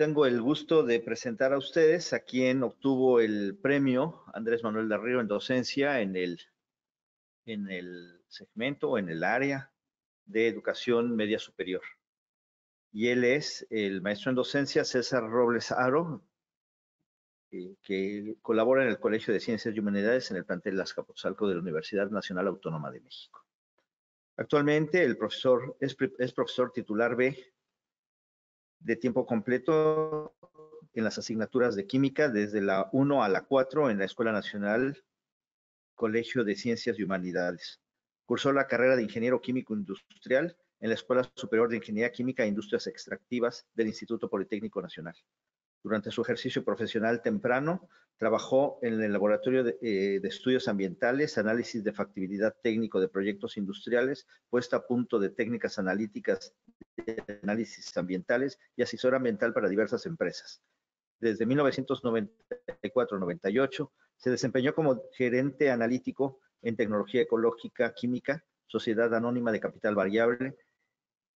tengo el gusto de presentar a ustedes a quien obtuvo el premio Andrés Manuel de Río en docencia en el, en el segmento en el área de educación media superior. Y él es el maestro en docencia César Robles Aro, eh, que colabora en el Colegio de Ciencias y Humanidades en el plantel Azcapotzalco de la Universidad Nacional Autónoma de México. Actualmente el profesor es, es profesor titular B de tiempo completo en las asignaturas de química desde la 1 a la 4 en la Escuela Nacional Colegio de Ciencias y Humanidades. Cursó la carrera de Ingeniero Químico Industrial en la Escuela Superior de Ingeniería Química e Industrias Extractivas del Instituto Politécnico Nacional. Durante su ejercicio profesional temprano, trabajó en el Laboratorio de, eh, de, Estudios Ambientales, análisis de factibilidad técnico de proyectos industriales, puesta a punto de técnicas analíticas de análisis ambientales y asesor ambiental para diversas empresas. Desde 1994-98 se desempeñó como gerente analítico en tecnología ecológica química, Sociedad Anónima de Capital Variable,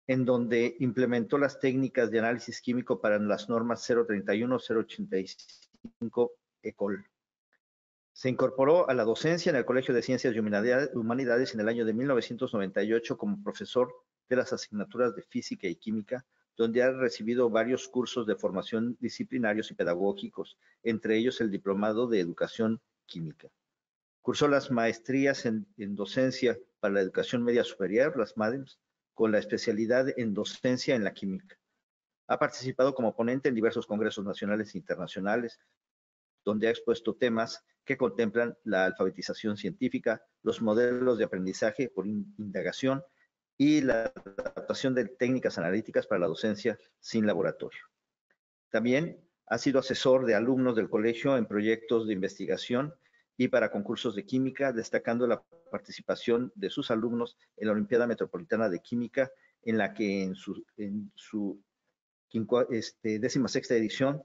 en donde implementó las técnicas de análisis químico para las normas 031-085 ECOL. Se incorporó a la docencia en el Colegio de Ciencias y Humanidades en el año de 1998 como profesor de las asignaturas de Física y Química, donde ha recibido varios cursos de formación disciplinarios y pedagógicos, entre ellos el Diplomado de Educación Química. Cursó las maestrías en, en docencia para la educación media superior, las MADEMS, con la especialidad en docencia en la química. Ha participado como ponente en diversos congresos nacionales e internacionales, donde ha expuesto temas que contemplan la alfabetización científica, los modelos de aprendizaje por indagación y la adaptación de técnicas analíticas para la docencia sin laboratorio. También ha sido asesor de alumnos del colegio en proyectos de investigación y para concursos de química, destacando la participación de sus alumnos en la Olimpiada Metropolitana de Química, en la que en su, en este, edición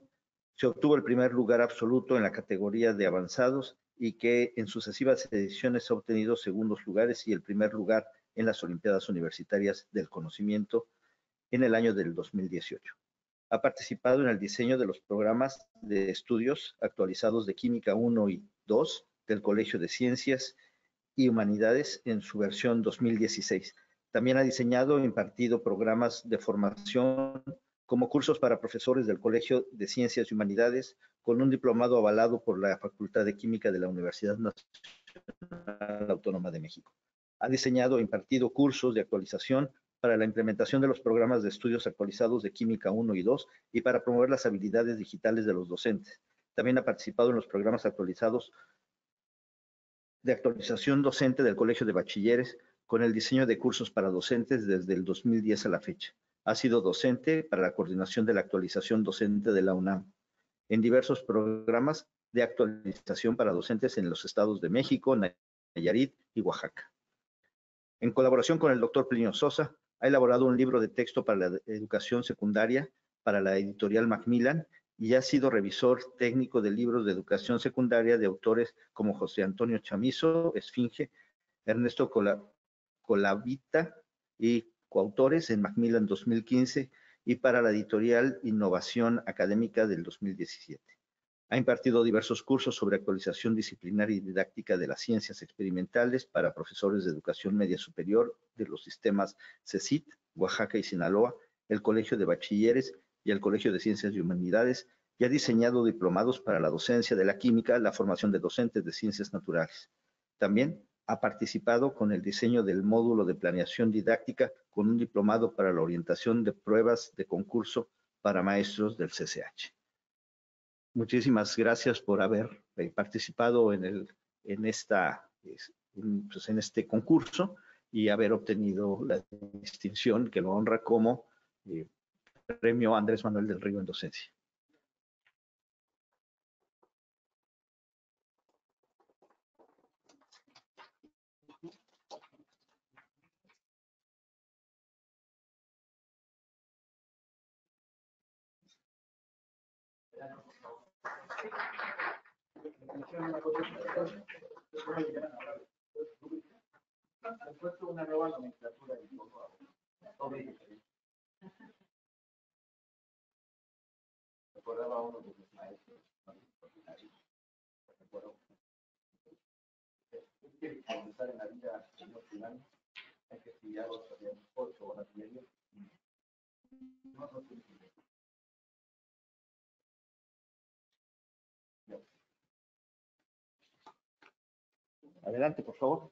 se obtuvo el primer lugar absoluto en la categoría de avanzados y que en sucesivas ediciones ha obtenido segundos lugares y el primer lugar en las Olimpiadas Universitarias del Conocimiento en el año del 2018. Ha participado en el diseño de los programas de estudios actualizados de Química 1 y 2 del Colegio de Ciencias y Humanidades en su versión 2016. También ha diseñado e impartido programas de formación como cursos para profesores del Colegio de Ciencias y Humanidades con un diplomado avalado por la Facultad de Química de la Universidad Nacional Autónoma de México. Ha diseñado e impartido cursos de actualización para la implementación de los programas de estudios actualizados de Química 1 y 2 y para promover las habilidades digitales de los docentes. También ha participado en los programas actualizados de actualización docente del Colegio de Bachilleres con el diseño de cursos para docentes desde el 2010 a la fecha. Ha sido docente para la coordinación de la actualización docente de la UNAM en diversos programas de actualización para docentes en los estados de México, Nayarit y Oaxaca. En colaboración con el doctor Plinio Sosa, ha elaborado un libro de texto para la educación secundaria para la editorial Macmillan y ha sido revisor técnico de libros de educación secundaria de autores como José Antonio Chamizo, Esfinge, Ernesto Colavita y coautores en Macmillan 2015 y para la editorial Innovación Académica del 2017. Ha impartido diversos cursos sobre actualización disciplinaria y didáctica de las ciencias experimentales para profesores de educación media superior de los sistemas CECIT, Oaxaca y Sinaloa, el Colegio de Bachilleres y el Colegio de Ciencias y Humanidades y ha diseñado diplomados para la docencia de la química, la formación de docentes de ciencias naturales. También ha participado con el diseño del módulo de planeación didáctica con un diplomado para la orientación de pruebas de concurso para maestros del CCH. Muchísimas gracias por haber eh, participado en, esta, pues este concurso y haber obtenido la distinción que lo honra como eh, Premio Andrés Manuel del Río en Docencia. Una nueva Adelante, por favor.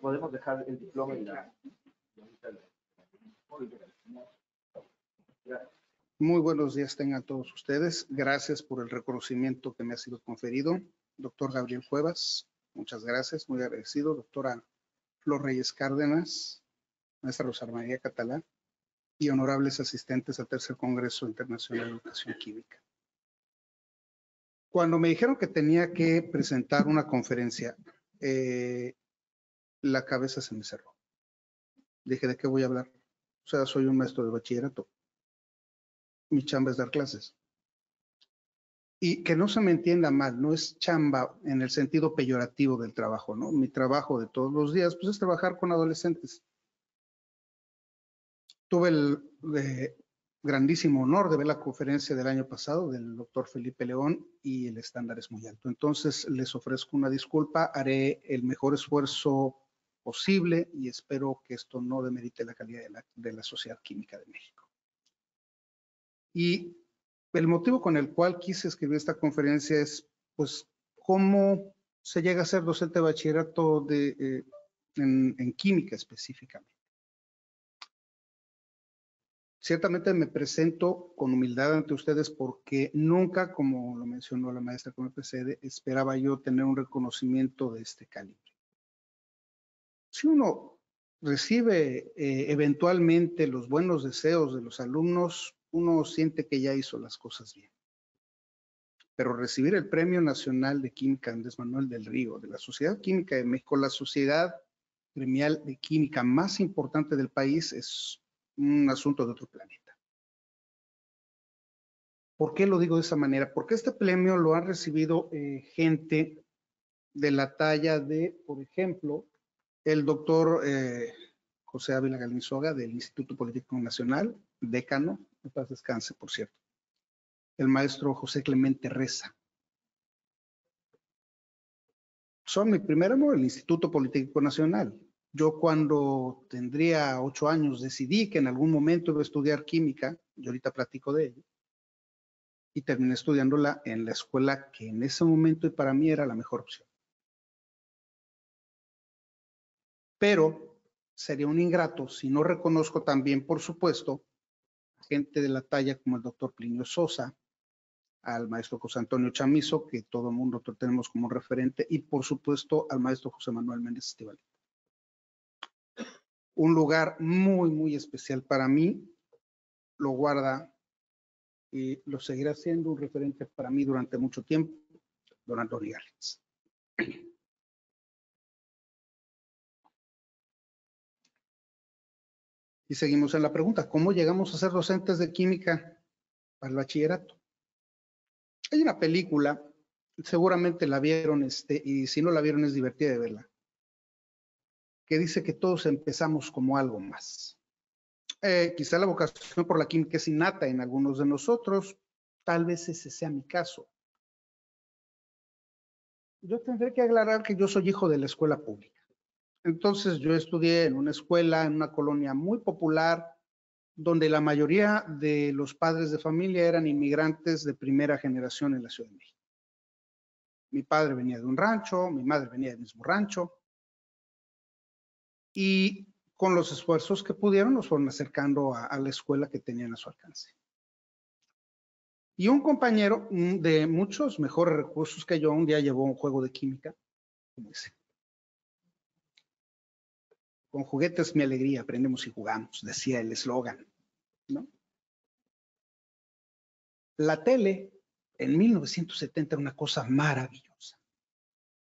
Podemos dejar el diploma y la... Muy buenos días tengan todos ustedes. Gracias por el reconocimiento que me ha sido conferido. Doctor Gabriel Cuevas, muchas gracias, muy agradecido. Doctora Flor Reyes Cárdenas, maestra Rosa María Catalán y honorables asistentes al Tercer Congreso Internacional de Educación Química. Cuando me dijeron que tenía que presentar una conferencia, eh, la cabeza se me cerró. Dije, ¿de qué voy a hablar? O sea, soy un maestro de bachillerato. Mi chamba es dar clases. Y que no se me entienda mal, no es chamba en el sentido peyorativo del trabajo, ¿no? Mi trabajo de todos los días, pues es trabajar con adolescentes. Tuve el eh, grandísimo honor de ver la conferencia del año pasado del doctor Felipe León y el estándar es muy alto. Entonces, les ofrezco una disculpa, haré el mejor esfuerzo posible y espero que esto no demerite la calidad de la, Sociedad Química de México. Y el motivo con el cual quise escribir esta conferencia es, pues, cómo se llega a ser docente de bachillerato de, eh, en química específicamente. Ciertamente me presento con humildad ante ustedes porque nunca, como lo mencionó la maestra que me precede, esperaba yo tener un reconocimiento de este calibre. Si uno recibe eh, eventualmente los buenos deseos de los alumnos, uno siente que ya hizo las cosas bien. Pero recibir el Premio Nacional de Química Andrés Manuel del Río, de la Sociedad Química de México, la sociedad gremial de química más importante del país, es un asunto de otro planeta. ¿Por qué lo digo de esa manera? Porque este premio lo han recibido eh, gente de la talla de, por ejemplo, el doctor eh, José Ávila Galinzoga del Instituto Político Nacional, decano, me paz descanse, por cierto. El maestro José Clemente Reza. Son mi primer amor, el Instituto Político Nacional. Yo cuando tendría ocho años decidí que en algún momento iba a estudiar química, y ahorita platico de ello, y terminé estudiándola en la escuela que en ese momento y para mí era la mejor opción. Pero sería un ingrato si no reconozco también, por supuesto, gente de la talla como el doctor Plinio Sosa, al maestro José Antonio Chamizo, que todo el mundo tenemos como referente, y por supuesto al maestro José Manuel Méndez Estival un lugar muy, muy especial para mí. Lo guarda y lo seguirá siendo un referente para mí durante mucho tiempo, don Antonio. Y seguimos en la pregunta, ¿cómo llegamos a ser docentes de química para el bachillerato? Hay una película, seguramente la vieron, este, y si no la vieron es divertida de verla, que dice que todos empezamos como algo más. Eh, quizá la vocación por la química es innata en algunos de nosotros, tal vez ese sea mi caso. Yo tendré que aclarar que yo soy hijo de la escuela pública. Entonces yo estudié en una escuela, en una colonia muy popular, donde la mayoría de los padres de familia eran inmigrantes de primera generación en la Ciudad de México. Mi padre venía de un rancho, mi madre venía del mismo rancho, y con los esfuerzos que pudieron nos fueron acercando a, la escuela que tenían a su alcance. Y un compañero de muchos mejores recursos que yo un día llevó un juego de química. Con juguetes mi alegría, aprendemos y jugamos, decía el eslogan. La tele en 1970 era una cosa maravillosa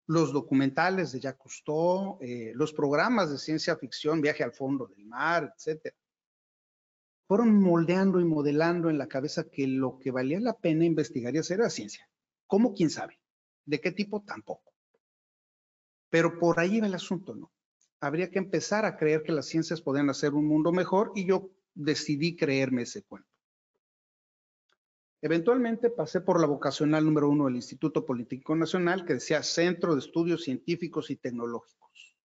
los documentales de Jacques Cousteau, eh, los programas de ciencia ficción, Viaje al fondo del mar, etcétera. Fueron moldeando y modelando en la cabeza que lo que valía la pena investigar y hacer era ciencia. ¿Cómo? ¿Quién sabe? ¿De qué tipo? Tampoco. Pero por ahí va el asunto, ¿no? Habría que empezar a creer que las ciencias podían hacer un mundo mejor y yo decidí creerme ese cuento. Eventualmente pasé por la vocacional número uno del Instituto Político Nacional que decía Centro de Estudios Científicos y Tecnológicos.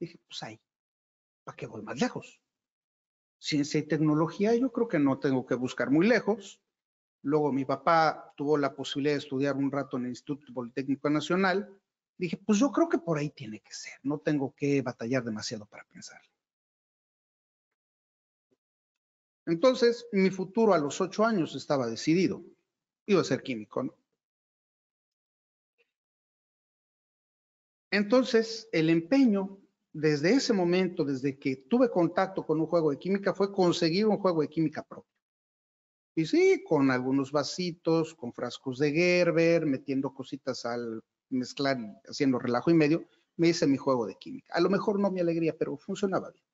Dije, pues ahí, ¿para qué voy más lejos? Ciencia y tecnología, yo creo que no tengo que buscar muy lejos. Luego mi papá tuvo la posibilidad de estudiar un rato en el Instituto Politécnico Nacional. Dije, pues yo creo que por ahí tiene que ser. No tengo que batallar demasiado para pensar. Entonces, mi futuro a los ocho años estaba decidido. Iba a ser químico, ¿no? Entonces, el empeño desde ese momento, desde que tuve contacto con un juego de química, fue conseguir un juego de química propio. Y sí, con algunos vasitos, con frascos de Gerber, metiendo cositas al mezclar haciendo relajo y medio, me hice mi juego de química. A lo mejor no mi alegría, pero funcionaba bien.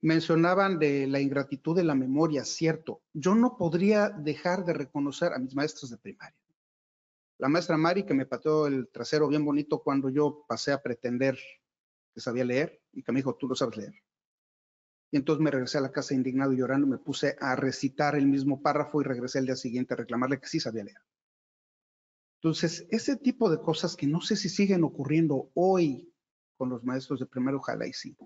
Mencionaban de la ingratitud de la memoria, cierto. Yo no podría dejar de reconocer a mis maestros de primaria. La maestra Mari, que me pateó el trasero bien bonito cuando yo pasé a pretender sabía leer y que me dijo, tú lo sabes leer. Y entonces me regresé a la casa indignado y llorando, me puse a recitar el mismo párrafo y regresé el día siguiente a reclamarle que sí sabía leer. Entonces, ese tipo de cosas que no sé si siguen ocurriendo hoy con los maestros de primero, ojalá y sí.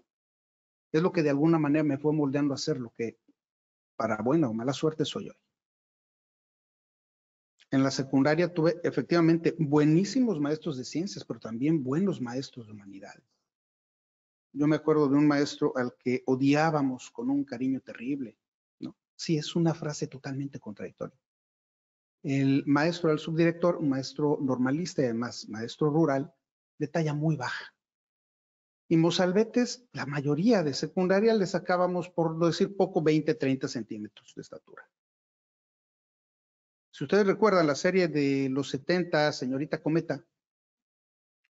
Es lo que de alguna manera me fue moldeando a hacer lo que, para buena o mala suerte, soy hoy. En la secundaria tuve efectivamente buenísimos maestros de ciencias, pero también buenos maestros de humanidades. Yo me acuerdo de un maestro al que odiábamos con un cariño terrible, ¿no? Sí, es una frase totalmente contradictoria. El maestro al subdirector, un maestro normalista y además maestro rural, de talla muy baja. Y mozalbetes, la mayoría de secundaria le sacábamos, por decir poco, 20, 30 centímetros de estatura. Si ustedes recuerdan la serie de los 70, señorita Cometa,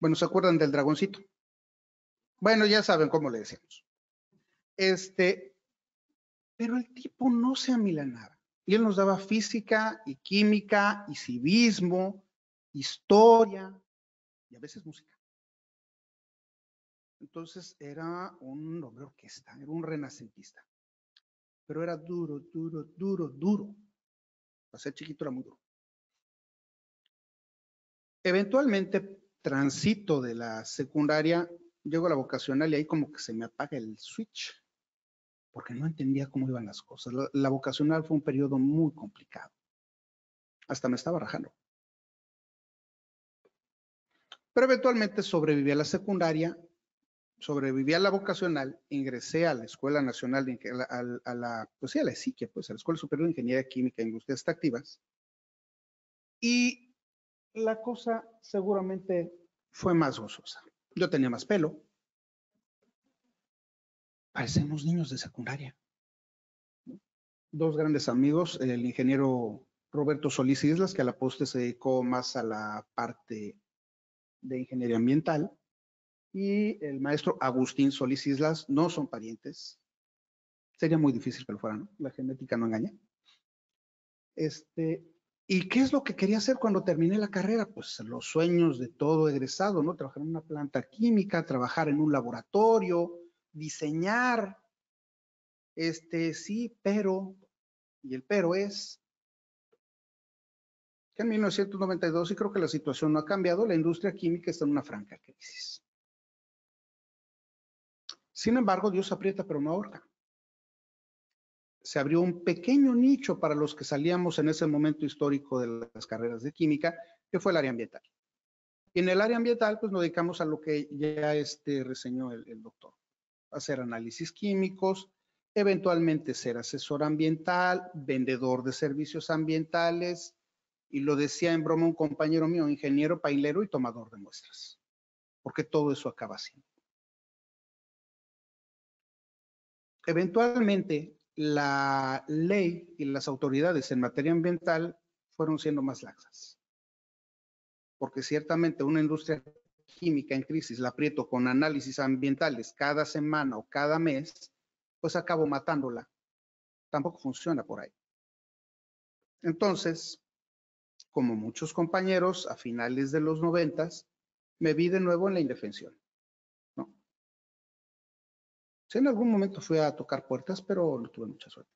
bueno, ¿se acuerdan del dragoncito? Bueno, ya saben cómo le decimos. Este, pero el tipo no se amilanaba. Y él nos daba física y química y civismo, historia y a veces música. Entonces era un hombre orquesta, era un renacentista. Pero era duro, duro, duro, duro. Para ser chiquito era muy duro. Eventualmente transito de la secundaria llego a la vocacional y ahí como que se me apaga el switch, porque no entendía cómo iban las cosas. La, vocacional fue un periodo muy complicado. Hasta me estaba rajando. Pero eventualmente sobreviví a la secundaria, sobreviví a la vocacional, ingresé a la Escuela Nacional, de, a, la, pues sí, a la ESIQUIA, pues a la Escuela Superior de Ingeniería Química e Industrias Extractivas. Y la cosa seguramente fue más gozosa. Yo tenía más pelo. Parecemos niños de secundaria. Dos grandes amigos, el ingeniero Roberto Solís Islas, que a la poste se dedicó más a la parte de ingeniería ambiental, y el maestro Agustín Solís Islas, no son parientes. Sería muy difícil que lo fueran, La genética no engaña. Este, ¿Y qué es lo que quería hacer cuando terminé la carrera? Pues los sueños de todo egresado, ¿no? Trabajar en una planta química, trabajar en un laboratorio, diseñar. Este, sí, pero, y el pero es que en 1992, y creo que la situación no ha cambiado, la industria química está en una franca crisis. Sin embargo, Dios aprieta pero no ahorca se abrió un pequeño nicho para los que salíamos en ese momento histórico de las carreras de química, que fue el área ambiental. Y en el área ambiental, pues nos dedicamos a lo que ya este reseñó el, el doctor, hacer análisis químicos, eventualmente ser asesor ambiental, vendedor de servicios ambientales, y lo decía en broma un compañero mío, ingeniero pailero y tomador de muestras, porque todo eso acaba así. Eventualmente, la ley y las autoridades en materia ambiental fueron siendo más laxas. Porque ciertamente una industria química en crisis, la aprieto con análisis ambientales cada semana o cada mes, pues acabo matándola. Tampoco funciona por ahí. Entonces, como muchos compañeros, a finales de los noventas, me vi de nuevo en la indefensión. Sí, en algún momento fui a tocar puertas, pero no tuve mucha suerte.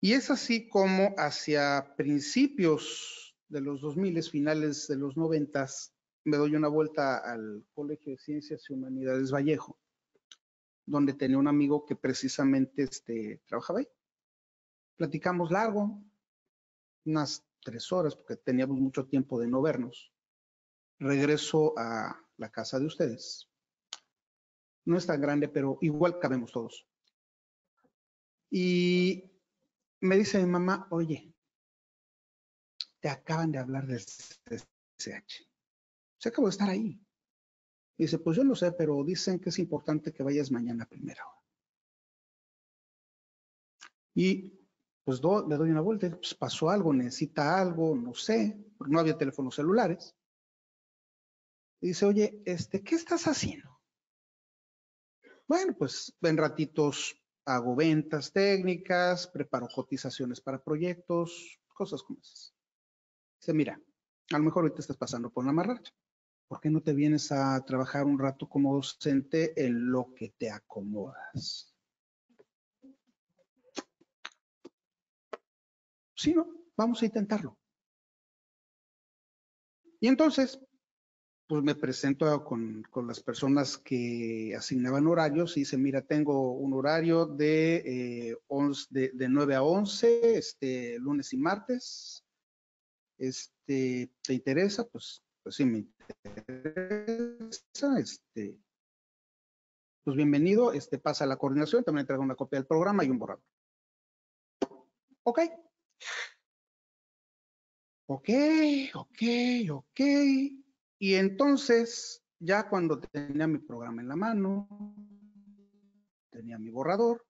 Y es así como hacia principios de los 2000, finales de los 90, me doy una vuelta al Colegio de Ciencias y Humanidades Vallejo, donde tenía un amigo que precisamente este, trabajaba ahí. Platicamos largo, unas tres horas, porque teníamos mucho tiempo de no vernos. Regreso a la casa de ustedes. No es tan grande, pero igual cabemos todos. Y me dice mi mamá, oye, te acaban de hablar del CSH. Se acabó de estar ahí. dice, pues yo no sé, pero dicen que es importante que vayas mañana a primera hora. Y pues le doy una vuelta, pues pasó algo, necesita algo, no sé, porque no había teléfonos celulares. Y dice, oye, este, ¿qué estás haciendo? Bueno, pues en ratitos hago ventas técnicas, preparo cotizaciones para proyectos, cosas como esas. Dice, mira, a lo mejor ahorita estás pasando por la marracha. ¿Por qué no te vienes a trabajar un rato como docente en lo que te acomodas? Sí, ¿no? Vamos a intentarlo. Y entonces, pues me presento con, las personas que asignaban horarios y dice, mira, tengo un horario de, eh, de, 9 a 11, este, lunes y martes. Este, ¿te interesa? Pues, pues sí, me interesa. Este, pues bienvenido, este, pasa la coordinación, también entrega una copia del programa y un borrador. Ok. Ok, ok, ok. Y entonces, ya cuando tenía mi programa en la mano, tenía mi borrador,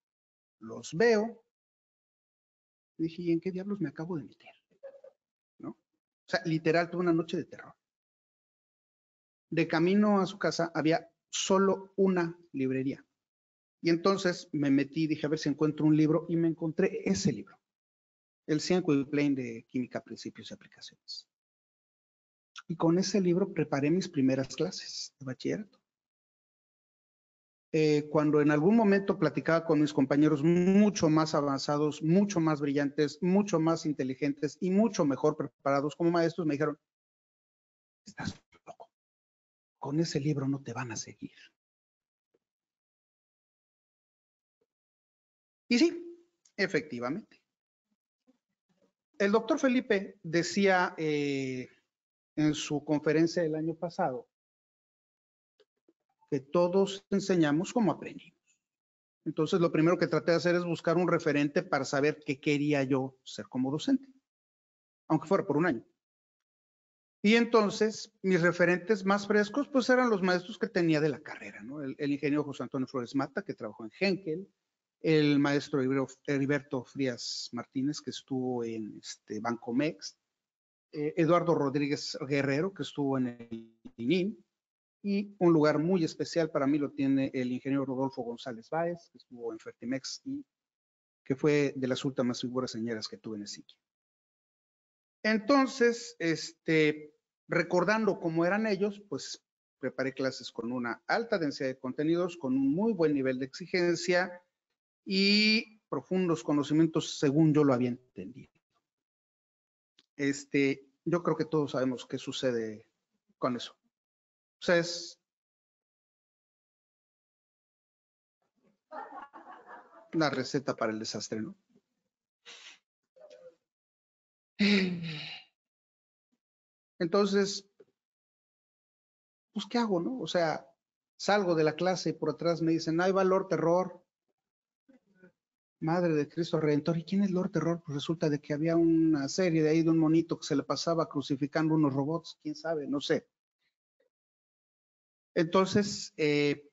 los veo, dije, ¿y en qué diablos me acabo de meter? ¿No? O sea, literal, tuve una noche de terror. De camino a su casa había solo una librería. Y entonces me metí, dije, a ver si encuentro un libro, y me encontré ese libro, el Science Plane de Química, Principios y Aplicaciones. Y con ese libro preparé mis primeras clases de bachillerato. Eh, cuando en algún momento platicaba con mis compañeros mucho más avanzados, mucho más brillantes, mucho más inteligentes y mucho mejor preparados como maestros, me dijeron, estás loco, con ese libro no te van a seguir. Y sí, efectivamente. El doctor Felipe decía eh, en su conferencia del año pasado que todos enseñamos como aprendimos. Entonces, lo primero que traté de hacer es buscar un referente para saber qué quería yo ser como docente, aunque fuera por un año. Y entonces, mis referentes más frescos, pues eran los maestros que tenía de la carrera, ¿no? El, ingeniero José Antonio Flores Mata, que trabajó en Henkel, el maestro Heriberto Frías Martínez, que estuvo en este, Banco Mex, eh, Eduardo Rodríguez Guerrero, que estuvo en el ININ, y un lugar muy especial para mí lo tiene el ingeniero Rodolfo González Báez, que estuvo en Fertimex y que fue de las últimas figuras señeras que tuve en el sitio. Entonces, este, recordando cómo eran ellos, pues preparé clases con una alta densidad de contenidos, con un muy buen nivel de exigencia y profundos conocimientos según yo lo había entendido. Este, yo creo que todos sabemos qué sucede con eso. O sea, es la receta para el desastre, ¿no? Entonces, pues, ¿qué hago, no? O sea, salgo de la clase y por atrás me dicen, hay valor, terror. Madre de Cristo Redentor. ¿Y quién es Lord Terror? Pues resulta de que había una serie de ahí de un monito que se le pasaba crucificando unos robots, quién sabe, no sé. Entonces, eh,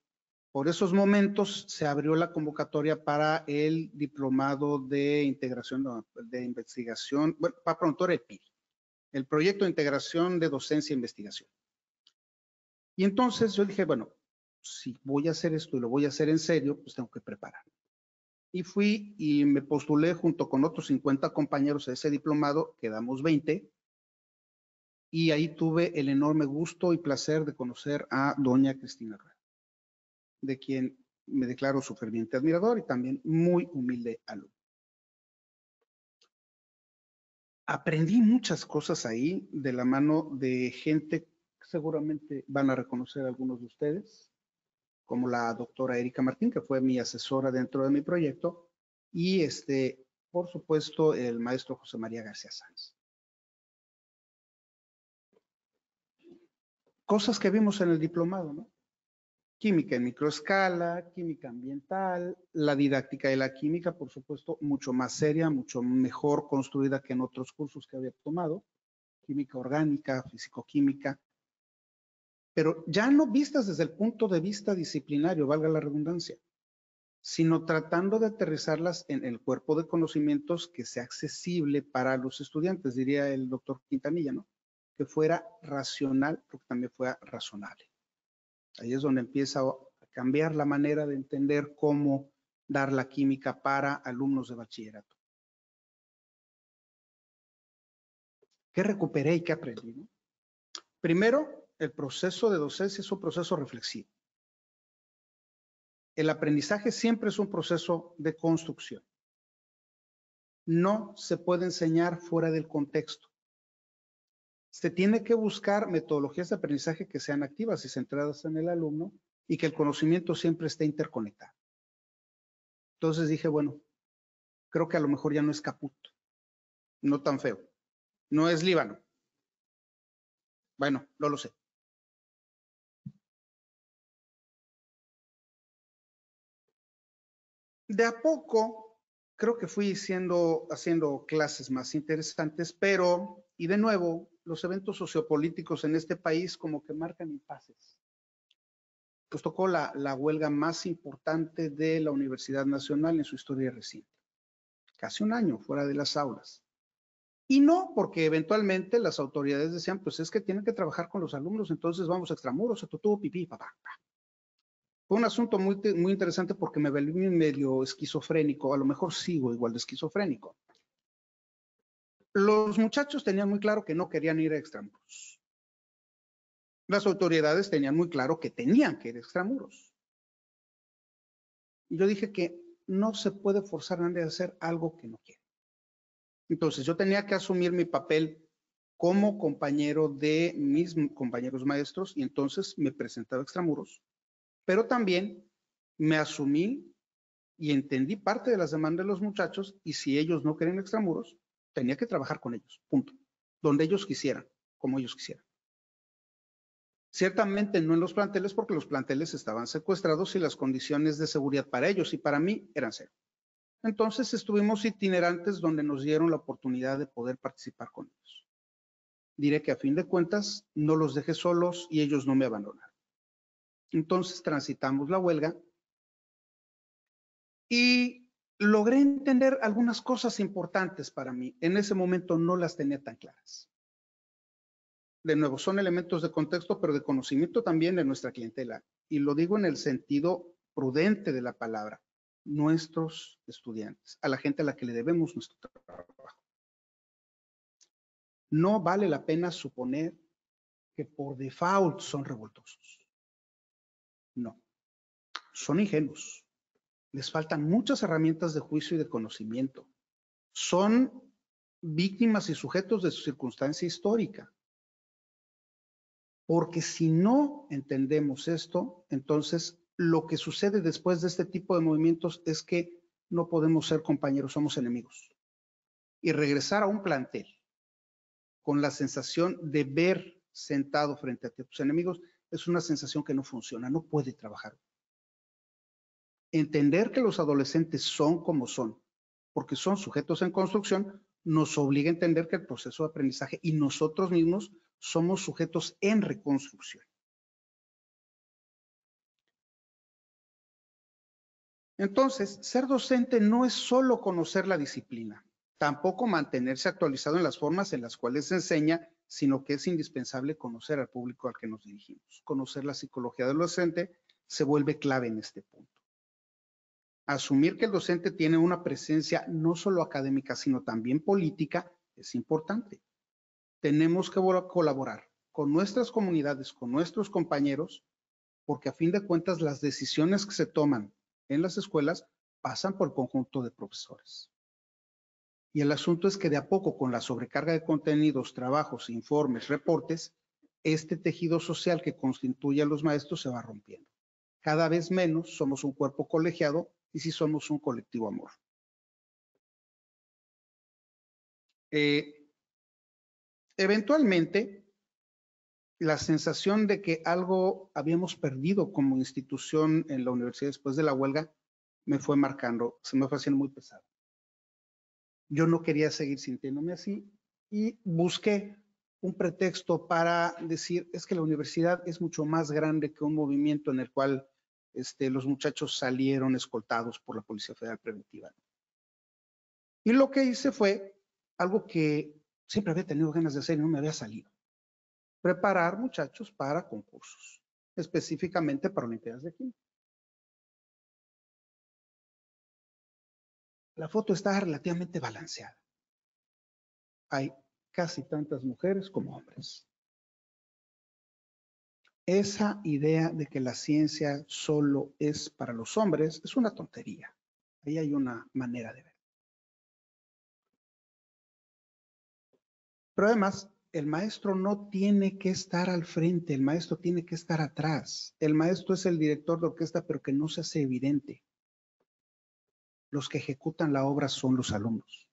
por esos momentos se abrió la convocatoria para el diplomado de integración de investigación, bueno, para promotor el PIR, el proyecto de integración de docencia e investigación. Y entonces yo dije, bueno, si voy a hacer esto y lo voy a hacer en serio, pues tengo que preparar y fui y me postulé junto con otros 50 compañeros a ese diplomado, quedamos 20, y ahí tuve el enorme gusto y placer de conocer a doña Cristina Rueda, de quien me declaro su ferviente admirador y también muy humilde alumno. aprendí muchas cosas ahí de la mano de gente seguramente van a reconocer algunos de ustedes, como la doctora Erika Martín, que fue mi asesora dentro de mi proyecto, y este, por supuesto, el maestro José María García Sanz. Cosas que vimos en el diplomado, ¿no? Química en microescala, química ambiental, la didáctica de la química, por supuesto, mucho más seria, mucho mejor construida que en otros cursos que había tomado, química orgánica, físico-química, pero ya no vistas desde el punto de vista disciplinario, valga la redundancia, sino tratando de aterrizarlas en el cuerpo de conocimientos que sea accesible para los estudiantes, diría el doctor Quintanilla, ¿no? Que fuera racional, pero que también fuera razonable. Ahí es donde empieza a cambiar la manera de entender cómo dar la química para alumnos de bachillerato. ¿Qué recuperé y qué aprendí? Primero, el proceso de docencia es un proceso reflexivo. El aprendizaje siempre es un proceso de construcción. No se puede enseñar fuera del contexto. Se tiene que buscar metodologías de aprendizaje que sean activas y centradas en el alumno y que el conocimiento siempre esté interconectado. Entonces dije, bueno, creo que a lo mejor ya no es caput, no tan feo, no es Líbano. Bueno, no lo sé. De a poco creo que fui haciendo, clases más interesantes, pero, y de nuevo, los eventos sociopolíticos en este país como que marcan impases. Pues tocó la, huelga más importante de la Universidad Nacional en su historia reciente. Casi un año fuera de las aulas. Y no porque eventualmente las autoridades decían, pues es que tienen que trabajar con los alumnos, entonces vamos a extramuros, a tutú, pipí, papá. Fue un asunto muy, muy interesante porque me volví medio esquizofrénico, a lo mejor sigo igual de esquizofrénico. Los muchachos tenían muy claro que no querían ir a extramuros. Las autoridades tenían muy claro que tenían que ir a extramuros. Yo dije que no se puede forzar a nadie a hacer algo que no quiere. Entonces yo tenía que asumir mi papel como compañero de mis compañeros maestros y entonces me presentaba extramuros pero también me asumí y entendí parte de las demandas de los muchachos y si ellos no querían extramuros, tenía que trabajar con ellos, punto, donde ellos quisieran, como ellos quisieran. Ciertamente no en los planteles porque los planteles estaban secuestrados y las condiciones de seguridad para ellos y para mí eran cero. Entonces estuvimos itinerantes donde nos dieron la oportunidad de poder participar con ellos. Diré que a fin de cuentas no los dejé solos y ellos no me abandonaron. Entonces transitamos la huelga y logré entender algunas cosas importantes para mí. En ese momento no las tenía tan claras. De nuevo, son elementos de contexto, pero de conocimiento también de nuestra clientela. Y lo digo en el sentido prudente de la palabra, nuestros estudiantes, a la gente a la que le debemos nuestro trabajo. No vale la pena suponer que por default son revoltosos. Son ingenuos. Les faltan muchas herramientas de juicio y de conocimiento. Son víctimas y sujetos de su circunstancia histórica. Porque si no entendemos esto, entonces lo que sucede después de este tipo de movimientos es que no podemos ser compañeros, somos enemigos. Y regresar a un plantel con la sensación de ver sentado frente a tus enemigos es una sensación que no funciona, no puede trabajar. Entender que los adolescentes son como son, porque son sujetos en construcción, nos obliga a entender que el proceso de aprendizaje y nosotros mismos somos sujetos en reconstrucción. Entonces, ser docente no es solo conocer la disciplina, tampoco mantenerse actualizado en las formas en las cuales se enseña sino que es indispensable conocer al público al que nos dirigimos. Conocer la psicología del docente se vuelve clave en este punto. Asumir que el docente tiene una presencia no solo académica, sino también política es importante. Tenemos que colaborar con nuestras comunidades, con nuestros compañeros, porque a fin de cuentas las decisiones que se toman en las escuelas pasan por el conjunto de profesores. Y el asunto es que de a poco, con la sobrecarga de contenidos, trabajos, informes, reportes, este tejido social que constituye a los maestros se va rompiendo. Cada vez menos somos un cuerpo colegiado y sí somos un colectivo amor. Eh, eventualmente, la sensación de que algo habíamos perdido como institución en la universidad después de la huelga me fue marcando, se me fue haciendo muy pesado. Yo no quería seguir sintiéndome así y busqué un pretexto para decir, es que la universidad es mucho más grande que un movimiento en el cual este, los muchachos salieron escoltados por la Policía Federal Preventiva. Y lo que hice fue algo que siempre había tenido ganas de hacer y no me había salido. Preparar muchachos para concursos, específicamente para Olimpiadas de Química. La foto está relativamente balanceada. Hay casi tantas mujeres como hombres. Esa idea de que la ciencia solo es para los hombres es una tontería. Ahí hay una manera de ver. Pero además, el maestro no tiene que estar al frente, el maestro tiene que estar atrás. El maestro es el director de orquesta, pero que no se hace evidente. Los que ejecutan la obra son los alumnos.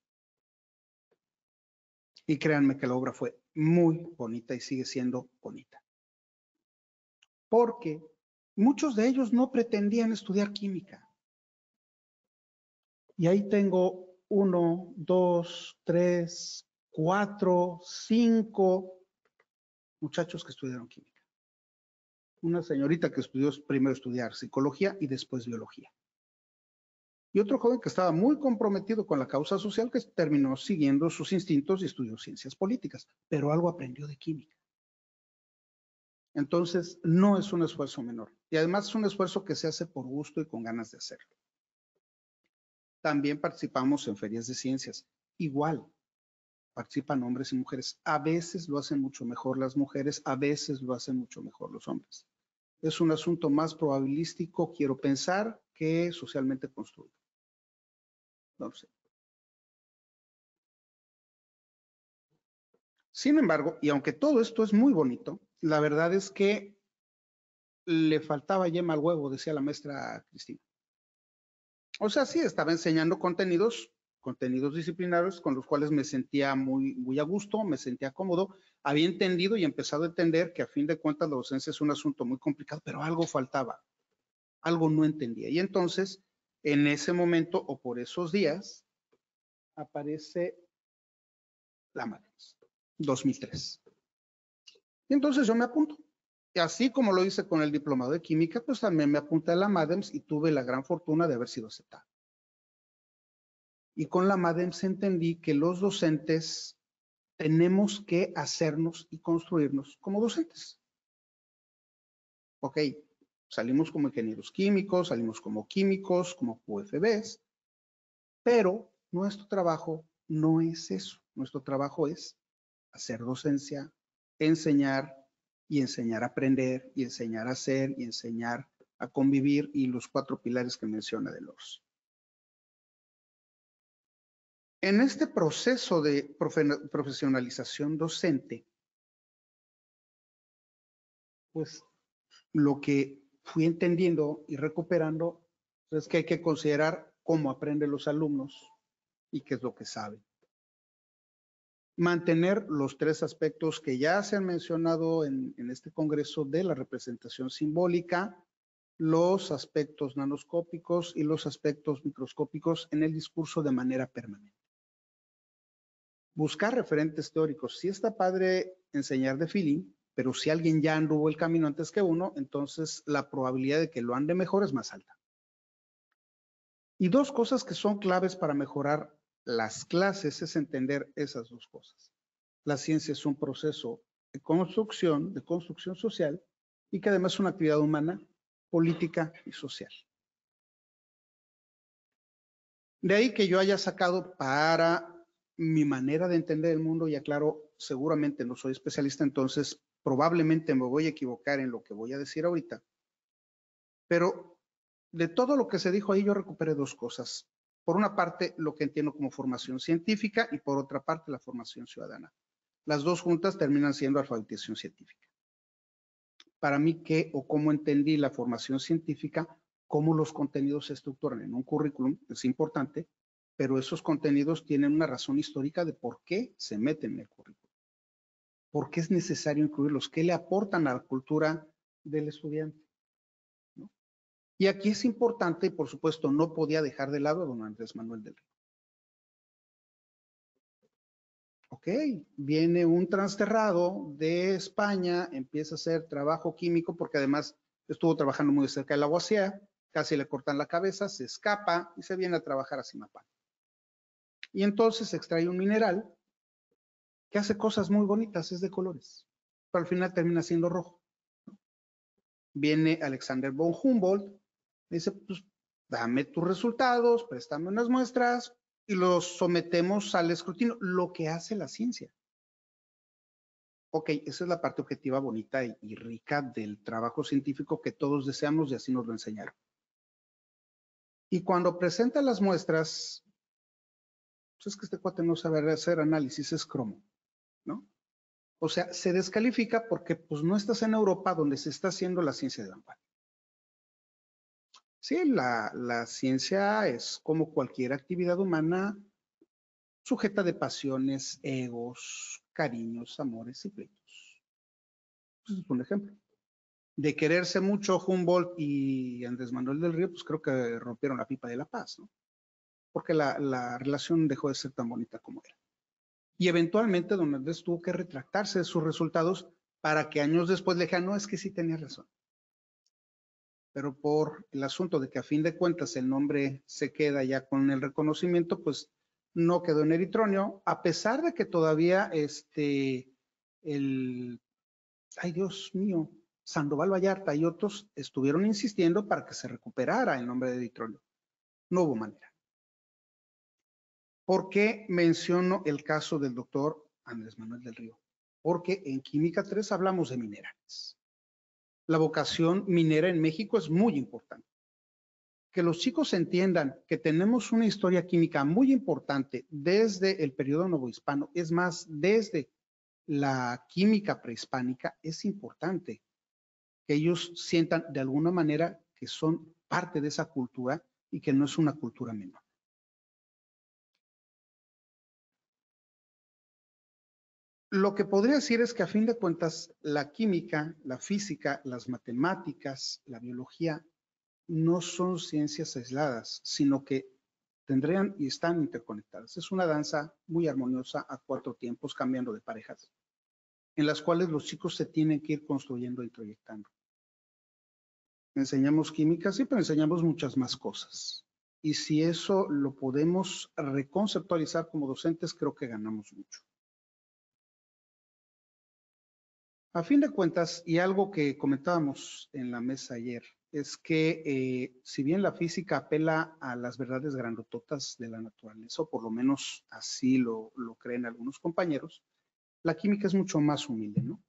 Y créanme que la obra fue muy bonita y sigue siendo bonita. Porque muchos de ellos no pretendían estudiar química. Y ahí tengo uno, dos, tres, cuatro, cinco muchachos que estudiaron química. Una señorita que estudió primero estudiar psicología y después biología y otro joven que estaba muy comprometido con la causa social que terminó siguiendo sus instintos y estudió ciencias políticas, pero algo aprendió de química. Entonces, no es un esfuerzo menor. Y además es un esfuerzo que se hace por gusto y con ganas de hacerlo. También participamos en ferias de ciencias. Igual, participan hombres y mujeres. A veces lo hacen mucho mejor las mujeres, a veces lo hacen mucho mejor los hombres. Es un asunto más probabilístico, quiero pensar, que socialmente construido. No sé. Sin embargo, y aunque todo esto es muy bonito, la verdad es que le faltaba yema al huevo, decía la maestra Cristina. O sea, sí, estaba enseñando contenidos, contenidos disciplinarios con los cuales me sentía muy, muy a gusto, me sentía cómodo. Había entendido y empezado a entender que a fin de cuentas la docencia es un asunto muy complicado, pero algo faltaba, algo no entendía. Y entonces en ese momento o por esos días aparece la MADEMS, 2003. Y entonces yo me apunto. Y así como lo hice con el diplomado de química, pues también me apunté a la MADEMS y tuve la gran fortuna de haber sido aceptado. Y con la MADEMS entendí que los docentes tenemos que hacernos y construirnos como docentes. Ok, Salimos como ingenieros químicos, salimos como químicos, como UFBs, pero nuestro trabajo no es eso. Nuestro trabajo es hacer docencia, enseñar y enseñar a aprender y enseñar a hacer y enseñar a convivir y los cuatro pilares que menciona de los. En este proceso de profesionalización docente, pues lo que fui entendiendo y recuperando es que hay que considerar cómo aprenden los alumnos y qué es lo que saben. Mantener los tres aspectos que ya se han mencionado en, en este congreso de la representación simbólica, los aspectos nanoscópicos y los aspectos microscópicos en el discurso de manera permanente. Buscar referentes teóricos. Si está padre enseñar de feeling, pero si alguien ya anduvo el camino antes que uno, entonces la probabilidad de que lo ande mejor es más alta. Y dos cosas que son claves para mejorar las clases es entender esas dos cosas. La ciencia es un proceso de construcción, de construcción social, y que además es una actividad humana, política y social. De ahí que yo haya sacado para mi manera de entender el mundo, y aclaro, seguramente no soy especialista, entonces probablemente me voy a equivocar en lo que voy a decir ahorita, pero de todo lo que se dijo ahí yo recuperé dos cosas. Por una parte, lo que entiendo como formación científica y por otra parte, la formación ciudadana. Las dos juntas terminan siendo alfabetización científica. Para mí, ¿qué o cómo entendí la formación científica? Cómo los contenidos se estructuran en un currículum es importante, pero esos contenidos tienen una razón histórica de por qué se meten en el currículum. ¿Por qué es necesario incluirlos? ¿Qué le aportan a la cultura del estudiante? Y aquí es importante, por supuesto no podía dejar de lado a don Andrés Manuel del Río. Ok, viene un transterrado de España, empieza a hacer trabajo químico porque además estuvo trabajando muy cerca del aguacía, casi le cortan la cabeza, se escapa y se viene a trabajar a Simapán. Y entonces extrae un mineral que hace cosas muy bonitas, es de colores, pero al final termina siendo rojo. Viene Alexander von Humboldt, dice, pues dame tus resultados, préstame unas muestras y los sometemos al escrutinio, lo que hace la ciencia. Ok, esa es la parte objetiva, bonita y, rica del trabajo científico que todos deseamos y así nos lo enseñaron. Y cuando presenta las muestras, pues es que este cuate no sabe hacer análisis, es cromo, ¿no? O sea, se descalifica porque pues no estás en Europa donde se está haciendo la ciencia de vanguardia. Sí, la, ciencia es como cualquier actividad humana sujeta de pasiones, egos, cariños, amores y pleitos. Pues, es un ejemplo. De quererse mucho Humboldt y Andrés Manuel del Río, pues creo que rompieron la pipa de la paz, ¿no? Porque la, la relación dejó de ser tan bonita como era. Y eventualmente don Andrés tuvo que retractarse de sus resultados para que años después le dijeran, no, es que sí tenía razón pero por el asunto de que a fin de cuentas el nombre se queda ya con el reconocimiento, pues no quedó en eritronio, a pesar de que todavía este, el, ay Dios mío, Sandoval Vallarta y otros estuvieron insistiendo para que se recuperara el nombre de eritronio. No hubo manera. ¿Por qué menciono el caso del doctor Andrés Manuel del Río? Porque en Química 3 hablamos de minerales la vocación minera en México es muy importante. Que los chicos entiendan que tenemos una historia química muy importante desde el periodo novohispano, es más, desde la química prehispánica, es importante que ellos sientan de alguna manera que son parte de esa cultura y que no es una cultura menor. Lo que podría decir es que a fin de cuentas la química, la física, las matemáticas, la biología no son ciencias aisladas, sino que tendrían y están interconectadas. Es una danza muy armoniosa a cuatro tiempos, cambiando de parejas, en las cuales los chicos se tienen que ir construyendo y proyectando. Enseñamos química, sí, pero enseñamos muchas más cosas. Y si eso lo podemos reconceptualizar como docentes, creo que ganamos mucho. A fin de cuentas, y algo que comentábamos en la mesa ayer, es que eh, si bien la física apela a las verdades grandototas de la naturaleza, o por lo menos así lo, lo creen algunos compañeros, la química es mucho más humilde, ¿no?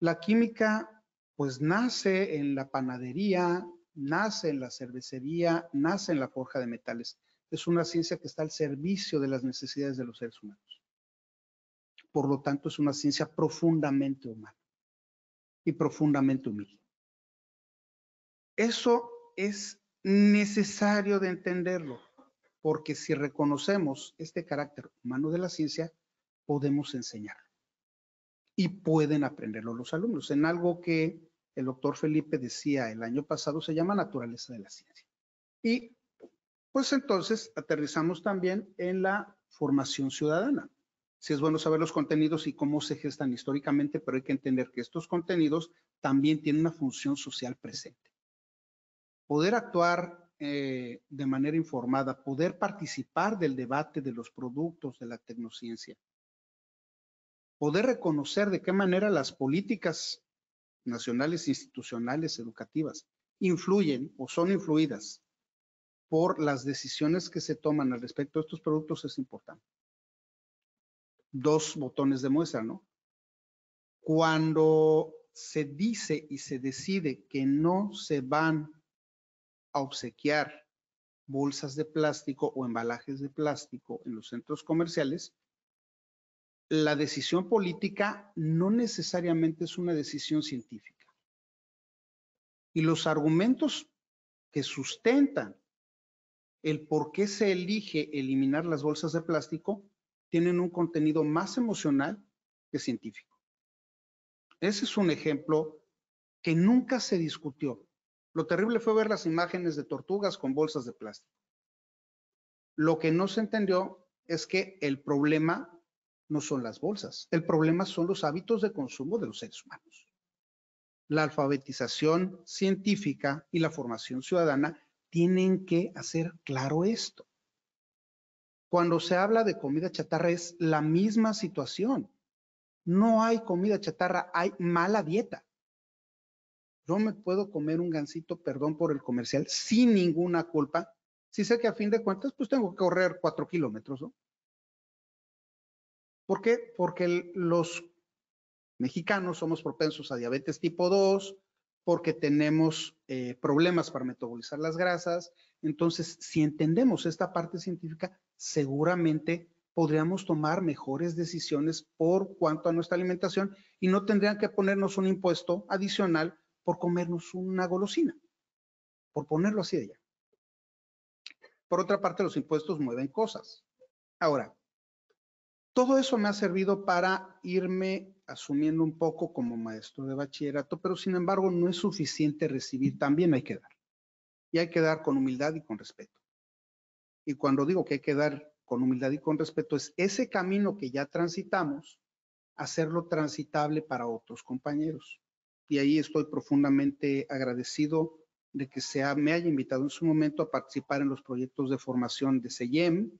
La química, pues nace en la panadería, nace en la cervecería, nace en la forja de metales. Es una ciencia que está al servicio de las necesidades de los seres humanos por lo tanto es una ciencia profundamente humana y profundamente humilde. Eso es necesario de entenderlo, porque si reconocemos este carácter humano de la ciencia, podemos enseñarlo y pueden aprenderlo los alumnos en algo que el doctor Felipe decía el año pasado, se llama naturaleza de la ciencia. Y pues entonces aterrizamos también en la formación ciudadana. Sí es bueno saber los contenidos y cómo se gestan históricamente, pero hay que entender que estos contenidos también tienen una función social presente. Poder actuar eh, de manera informada, poder participar del debate de los productos de la tecnociencia, poder reconocer de qué manera las políticas nacionales, institucionales, educativas, influyen o son influidas por las decisiones que se toman al respecto de estos productos es importante dos botones de muestra, ¿no? Cuando se dice y se decide que no se van a obsequiar bolsas de plástico o embalajes de plástico en los centros comerciales, la decisión política no necesariamente es una decisión científica. Y los argumentos que sustentan el por qué se elige eliminar las bolsas de plástico tienen un contenido más emocional que científico. Ese es un ejemplo que nunca se discutió. Lo terrible fue ver las imágenes de tortugas con bolsas de plástico. Lo que no se entendió es que el problema no son las bolsas, el problema son los hábitos de consumo de los seres humanos. La alfabetización científica y la formación ciudadana tienen que hacer claro esto. Cuando se habla de comida chatarra es la misma situación. No hay comida chatarra, hay mala dieta. Yo me puedo comer un gansito, perdón por el comercial, sin ninguna culpa. Si sé que a fin de cuentas, pues tengo que correr cuatro kilómetros, ¿no? ¿Por qué? Porque los mexicanos somos propensos a diabetes tipo 2, porque tenemos eh, problemas para metabolizar las grasas. Entonces, si entendemos esta parte científica, seguramente podríamos tomar mejores decisiones por cuanto a nuestra alimentación y no tendrían que ponernos un impuesto adicional por comernos una golosina, por ponerlo así de allá. Por otra parte, los impuestos mueven cosas. Ahora, todo eso me ha servido para irme asumiendo un poco como maestro de bachillerato, pero sin embargo no es suficiente recibir, también hay que dar. Y hay que dar con humildad y con respeto. Y cuando digo que hay que dar con humildad y con respeto, es ese camino que ya transitamos, hacerlo transitable para otros compañeros. Y ahí estoy profundamente agradecido de que se me haya invitado en su momento a participar en los proyectos de formación de SEYEM,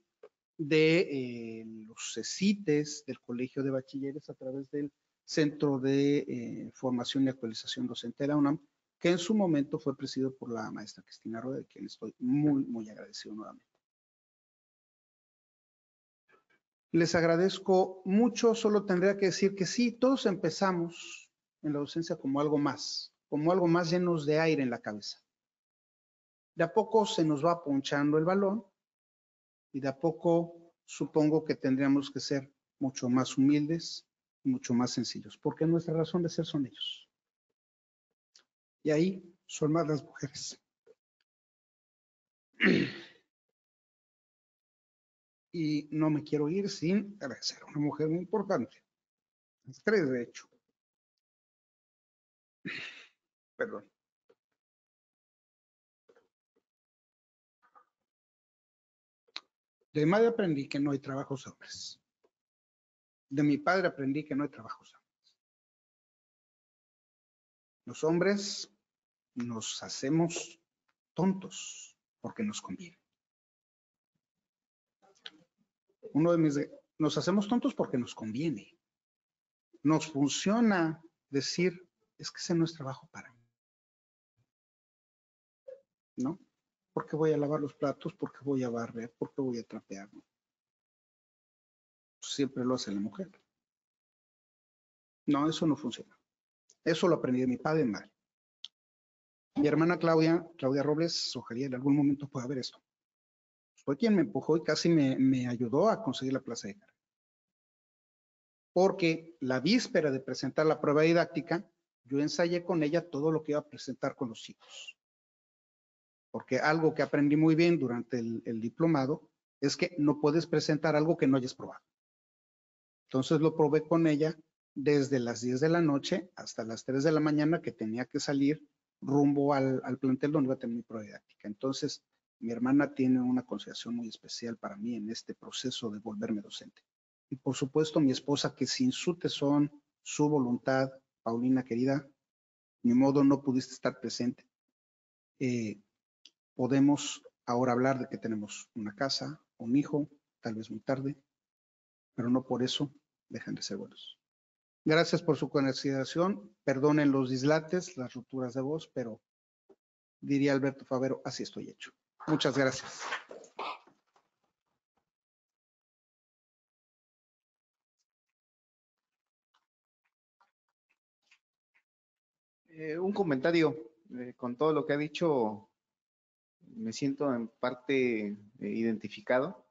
de eh, los CECITES del Colegio de Bachilleres a través del Centro de eh, Formación y Actualización Docente de la UNAM, que en su momento fue presidido por la maestra Cristina Rueda, de quien estoy muy, muy agradecido nuevamente. Les agradezco mucho, solo tendría que decir que sí, todos empezamos en la docencia como algo más, como algo más llenos de aire en la cabeza. De a poco se nos va ponchando el balón y de a poco supongo que tendríamos que ser mucho más humildes, mucho más sencillos, porque nuestra razón de ser son ellos. Y ahí son más las mujeres. Y no me quiero ir sin a una mujer muy importante. Tres, de hecho. Perdón. De mi madre aprendí que no hay trabajos hombres. De mi padre aprendí que no hay trabajos hombres. Los hombres nos hacemos tontos porque nos conviene. Uno de mis, nos hacemos tontos porque nos conviene. Nos funciona decir, es que ese no es trabajo para mí. ¿No? porque voy a lavar los platos, porque voy a barrer, porque voy a trapear. Siempre lo hace la mujer. No, eso no funciona. Eso lo aprendí de mi padre mal. Mi hermana Claudia, Claudia Robles, ojalá en algún momento pueda ver esto. Fue quien me empujó y casi me, ayudó a conseguir la plaza de cara. Porque la víspera de presentar la prueba didáctica, yo ensayé con ella todo lo que iba a presentar con los hijos porque algo que aprendí muy bien durante el, diplomado es que no puedes presentar algo que no hayas probado. Entonces lo probé con ella desde las 10 de la noche hasta las 3 de la mañana que tenía que salir rumbo al, plantel donde iba a tener mi prueba didáctica. Entonces, mi hermana tiene una consideración muy especial para mí en este proceso de volverme docente. Y por supuesto, mi esposa, que sin su tesón, su voluntad, Paulina querida, ni modo no pudiste estar presente. Eh, podemos ahora hablar de que tenemos una casa, un hijo, tal vez muy tarde, pero no por eso dejan de ser buenos. Gracias por su consideración. Perdonen los dislates, las rupturas de voz, pero diría Alberto Favero, así estoy hecho. Muchas gracias. Eh, un comentario eh, con todo lo que ha dicho me siento en parte eh, identificado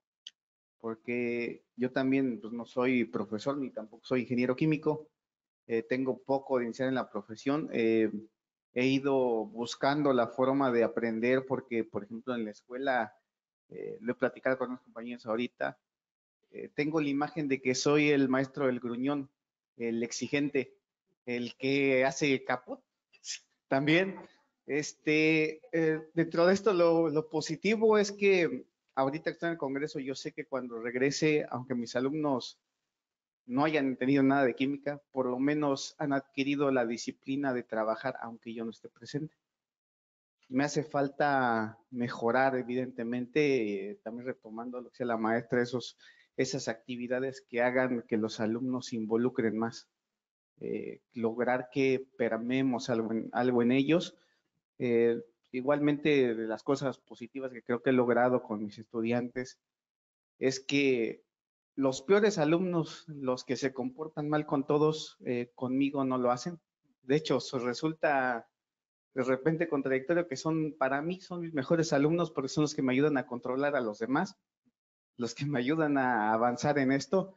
porque yo también pues, no soy profesor ni tampoco soy ingeniero químico. Tengo poco de iniciar en la profesión. He ido buscando la forma de aprender porque, por ejemplo, en la escuela, lo he platicado con unos compañeros ahorita, tengo la imagen de que soy el maestro del gruñón, el exigente, el que hace caput también. Este, eh, dentro de esto, lo, positivo es que ahorita que estoy en el Congreso, yo sé que cuando regrese, aunque mis alumnos no hayan tenido nada de química, por lo menos han adquirido la disciplina de trabajar aunque yo no esté presente. Me hace falta mejorar, evidentemente, eh, también retomando lo que sea la maestra, esos, esas actividades que hagan que los alumnos se involucren más. Eh, lograr que permeemos algo algo en ellos eh, igualmente, de las cosas positivas que creo que he logrado con mis estudiantes es que los peores alumnos, los que se comportan mal con todos, eh, conmigo no lo hacen. De hecho, resulta de repente contradictorio que son, para mí, son mis mejores alumnos porque son los que me ayudan a controlar a los demás, los que me ayudan a avanzar en esto.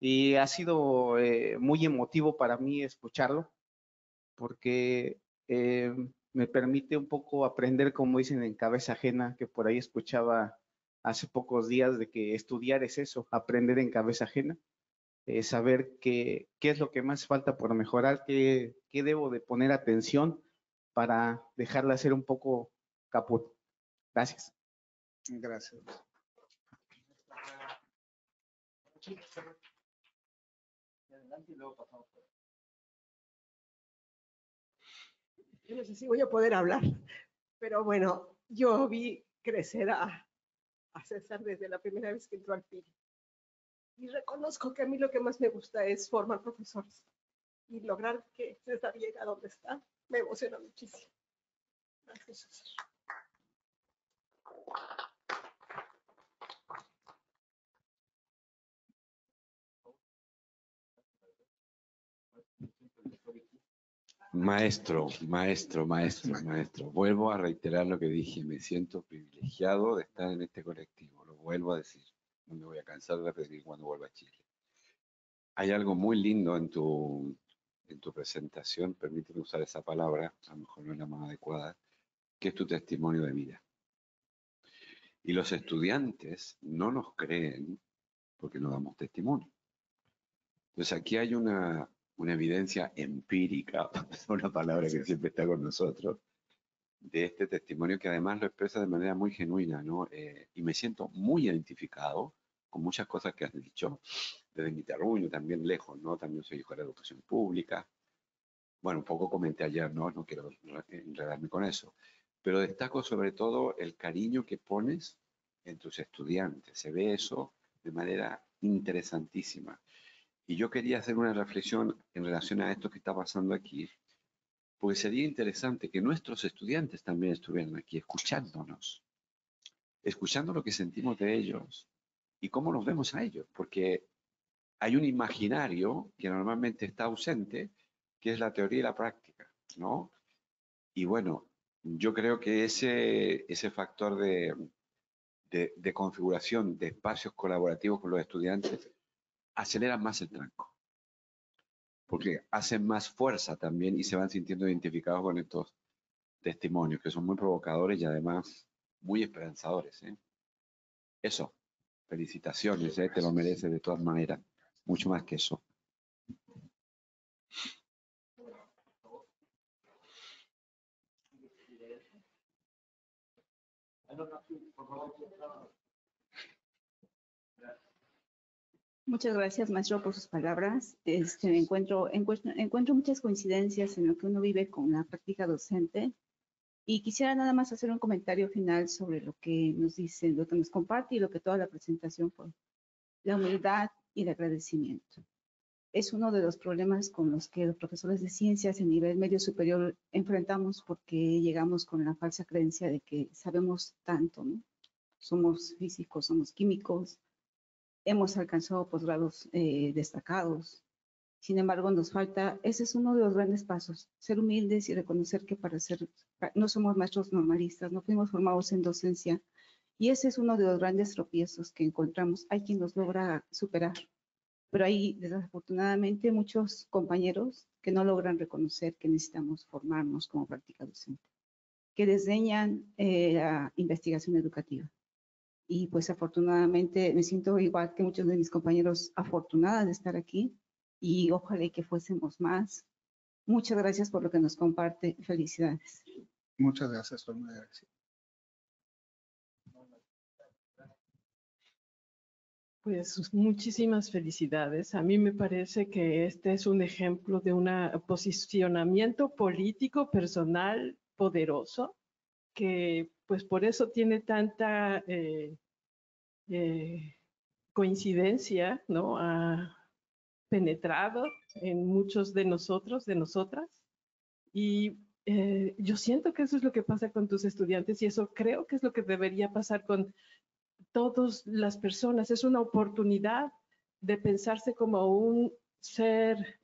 Y ha sido eh, muy emotivo para mí escucharlo, porque me permite un poco aprender, como dicen, en cabeza ajena, que por ahí escuchaba hace pocos días de que estudiar es eso, aprender en cabeza ajena, eh, saber qué, qué es lo que más falta por mejorar, qué, qué debo de poner atención para dejarla ser un poco caput. Gracias. Gracias. yo no sé si voy a poder hablar, pero bueno, yo vi crecer a, César desde la primera vez que entró al PIB. Y reconozco que a mí lo que más me gusta es formar profesores y lograr que César llegue a donde está. Me emociona muchísimo. Gracias, César. Maestro, maestro, maestro, maestro. Vuelvo a reiterar lo que dije. Me siento privilegiado de estar en este colectivo. Lo vuelvo a decir. No me voy a cansar de repetir cuando vuelva a Chile. Hay algo muy lindo en tu, en tu presentación, permíteme usar esa palabra, a lo mejor no es la más adecuada, que es tu testimonio de vida. Y los estudiantes no nos creen porque no damos testimonio. Entonces aquí hay una, una evidencia empírica, una palabra que siempre está con nosotros, de este testimonio que además lo expresa de manera muy genuina, ¿no? Eh, y me siento muy identificado con muchas cosas que has dicho, desde mi terruño, también lejos, ¿no? También soy hijo de la educación pública. Bueno, un poco comenté ayer, ¿no? No quiero enredarme con eso. Pero destaco sobre todo el cariño que pones en tus estudiantes. Se ve eso de manera interesantísima. Y yo quería hacer una reflexión en relación a esto que está pasando aquí, porque sería interesante que nuestros estudiantes también estuvieran aquí escuchándonos, escuchando lo que sentimos de ellos y cómo nos vemos a ellos, porque hay un imaginario que normalmente está ausente, que es la teoría y la práctica, ¿no? Y bueno, yo creo que ese, ese factor de, de, de configuración de espacios colaborativos con los estudiantes aceleran más el tranco, porque hacen más fuerza también y se van sintiendo identificados con estos testimonios que son muy provocadores y además muy esperanzadores. ¿eh? Eso, felicitaciones, ¿eh? te lo mereces de todas maneras, mucho más que eso. Muchas gracias, maestro, por sus palabras. Este, encuentro, encuentro, muchas coincidencias en lo que uno vive con la práctica docente y quisiera nada más hacer un comentario final sobre lo que nos dice, lo que nos comparte y lo que toda la presentación fue. La humildad y el agradecimiento. Es uno de los problemas con los que los profesores de ciencias en nivel medio superior enfrentamos porque llegamos con la falsa creencia de que sabemos tanto, ¿no? Somos físicos, somos químicos, hemos alcanzado posgrados eh, destacados, Sin embargo, nos falta, ese es uno de los grandes pasos, ser humildes y reconocer que para ser, no somos maestros normalistas, no fuimos formados en docencia. Y ese es uno de los grandes tropiezos que encontramos. Hay quien los logra superar, pero hay desafortunadamente muchos compañeros que no logran reconocer que necesitamos formarnos como práctica docente, que desdeñan eh, la investigación educativa. Y pues afortunadamente me siento igual que muchos de mis compañeros afortunada de estar aquí y ojalá que fuésemos más. Muchas gracias por lo que nos comparte. Felicidades. Muchas gracias, muy agradecido. Pues muchísimas felicidades. A mí me parece que este es un ejemplo de un posicionamiento político personal poderoso que pues por eso tiene tanta eh, eh, coincidencia, ¿no? Ha penetrado en muchos de nosotros, de nosotras. Y eh, yo siento que eso es lo que pasa con tus estudiantes y eso creo que es lo que debería pasar con todas las personas. Es una oportunidad de pensarse como un ser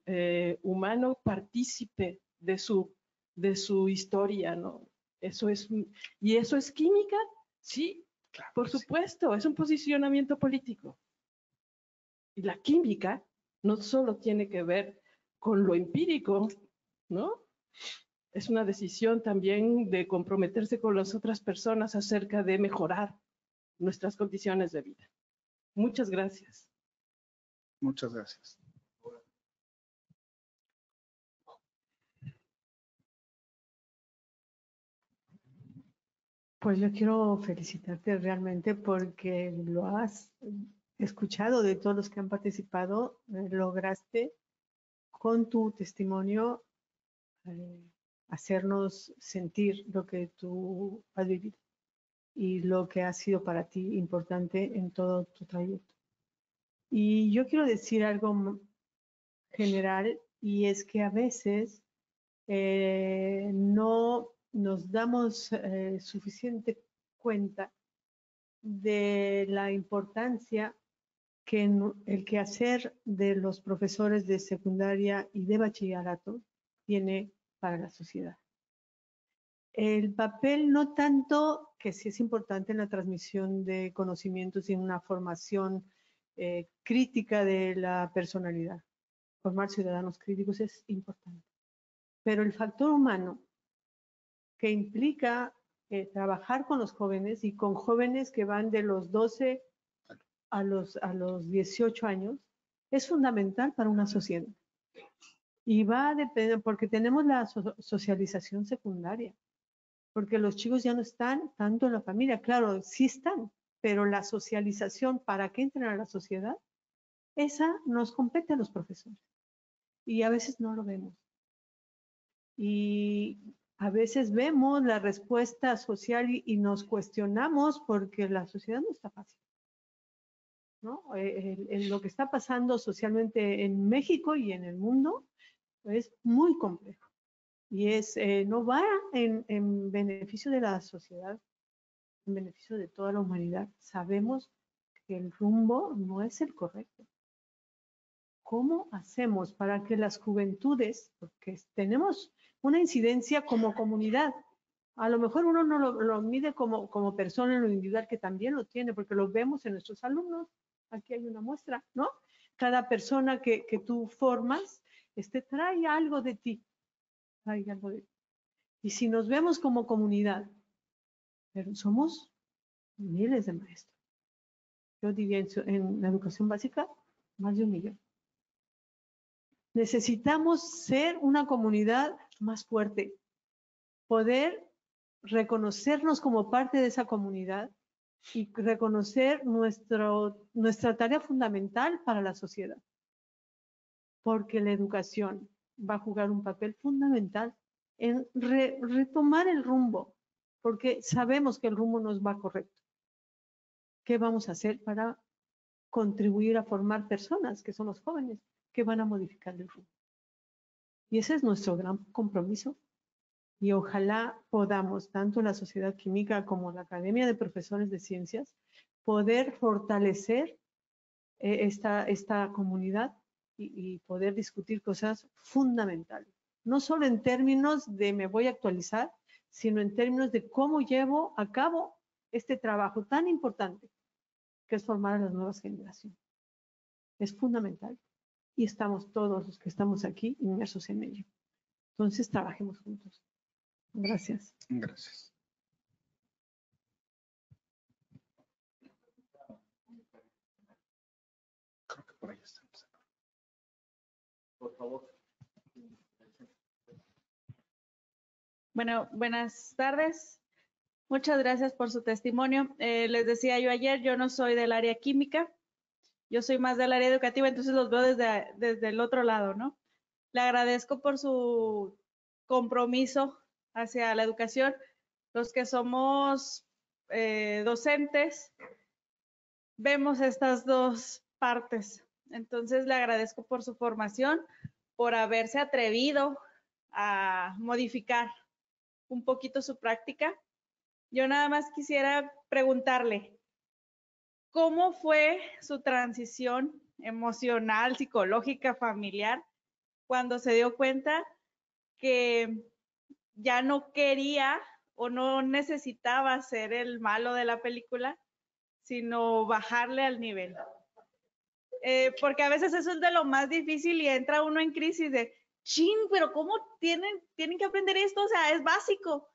humano partícipe de su, de su historia, ¿no? Eso es, y eso es química, sí, por supuesto, es un posicionamiento político. Y la química no solo tiene que ver con lo empírico, ¿no? Es una decisión también de comprometerse con las otras personas acerca de mejorar nuestras condiciones de vida. Muchas gracias. Muchas gracias. Pues yo quiero felicitarte realmente porque lo has escuchado de todos los que han participado, eh, lograste con tu testimonio eh, hacernos sentir lo que tú has vivido y lo que ha sido para ti importante en todo tu trayecto. Y yo quiero decir algo general y es que a veces eh, no nos damos eh, suficiente cuenta de la importancia que el quehacer de los profesores de secundaria y de bachillerato tiene para la sociedad. El papel no tanto que sí es importante en la transmisión de conocimientos y en una formación eh, crítica de la personalidad. Formar ciudadanos críticos es importante. Pero el factor humano que implica eh, trabajar con los jóvenes y con jóvenes que van de los 12 a los, a los 18 años, es fundamental para una sociedad. Y va a depender, porque tenemos la socialización secundaria, porque los chicos ya no están tanto en la familia, claro, sí están, pero la socialización para que entren a la sociedad, esa nos compete a los profesores. Y a veces no lo vemos. Y a veces vemos la respuesta social y, nos cuestionamos porque la sociedad no está fácil. ¿no? Eh, lo que está pasando socialmente en México y en el mundo es muy complejo y es, eh, no va en, en, beneficio de la sociedad, en beneficio de toda la humanidad. Sabemos que el rumbo no es el correcto. ¿Cómo hacemos para que las juventudes, porque tenemos una incidencia como comunidad. A lo mejor uno no lo, mide como, como persona en lo individual, que también lo tiene, porque lo vemos en nuestros alumnos. Aquí hay una muestra, ¿no? Cada persona que, que tú formas, este, trae algo de ti. Trae algo de ti. Y si nos vemos como comunidad, pero somos miles de maestros. Yo diría en, en la educación básica, más de un millón. Necesitamos ser una comunidad más fuerte, poder reconocernos como parte de esa comunidad y reconocer nuestro, nuestra tarea fundamental para la sociedad. Porque la educación va a jugar un papel fundamental en retomar el rumbo, porque sabemos que el rumbo nos va correcto. ¿Qué vamos a hacer para contribuir a formar personas, que son los jóvenes, que van a modificar el rumbo? Y ese es nuestro gran compromiso. Y ojalá podamos, tanto la sociedad química como la Academia de Profesores de Ciencias, poder fortalecer eh, esta, esta comunidad y, y poder discutir cosas fundamentales. No solo en términos de me voy a actualizar, sino en términos de cómo llevo a cabo este trabajo tan importante que es formar a las nuevas generaciones. Es fundamental y estamos todos los que estamos aquí inmersos en ello. Entonces, trabajemos juntos. Gracias. Gracias. Creo que por ahí estamos. Por favor. Bueno, buenas tardes. Muchas gracias por su testimonio. Eh, les decía yo ayer, yo no soy del área química, yo soy más del área educativa, entonces los veo desde, desde el otro lado, ¿no? Le agradezco por su compromiso hacia la educación. Los que somos eh, docentes, vemos estas dos partes. Entonces le agradezco por su formación, por haberse atrevido a modificar un poquito su práctica. Yo nada más quisiera preguntarle, ¿cómo fue su transición emocional, psicológica, familiar, cuando se dio cuenta que ya no quería o no necesitaba ser el malo de la película, sino bajarle al nivel? Eh, porque a veces eso es de lo más difícil y entra uno en crisis de, chin, pero ¿cómo tienen, tienen que aprender esto? O sea, es básico.